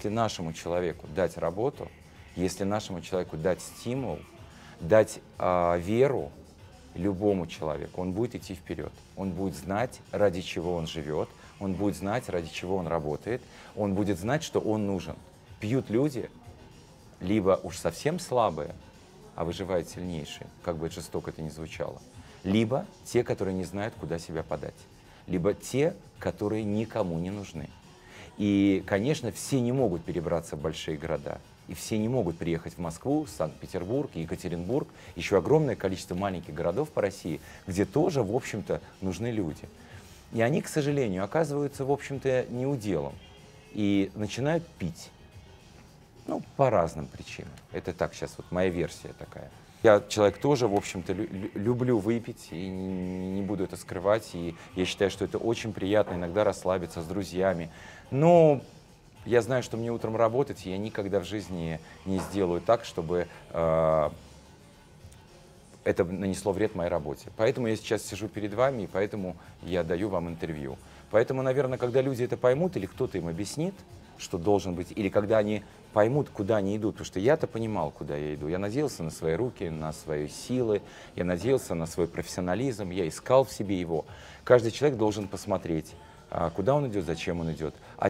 если нашему человеку дать работу, если нашему человеку дать стимул, дать а, веру любому человеку, он будет идти вперед. Он будет знать, ради чего он живет, он будет знать, ради чего он работает, он будет знать, что он нужен. Пьют люди, либо уж совсем слабые, а выживают сильнейшие, как бы жестоко это ни звучало, либо те, которые не знают, куда себя подать, либо те, которые никому не нужны. И, конечно, все не могут перебраться в большие города. И все не могут приехать в Москву, Санкт-Петербург, Екатеринбург, еще огромное количество маленьких городов по России, где тоже, в общем-то, нужны люди. И они, к сожалению, оказываются, в общем-то, неуделом и начинают пить. Ну, по разным причинам. Это так сейчас, вот моя версия такая. Я человек тоже, в общем-то, лю- люблю выпить и не буду это скрывать. И я считаю, что это очень приятно иногда расслабиться с друзьями. Но я знаю, что мне утром работать, и я никогда в жизни не сделаю так, чтобы э, это нанесло вред моей работе. Поэтому я сейчас сижу перед вами, и поэтому я даю вам интервью. Поэтому, наверное, когда люди это поймут, или кто-то им объяснит, что должен быть, или когда они поймут, куда они идут, потому что я-то понимал, куда я иду. Я надеялся на свои руки, на свои силы, я надеялся на свой профессионализм, я искал в себе его. Каждый человек должен посмотреть, а, куда он идет, зачем он идет. А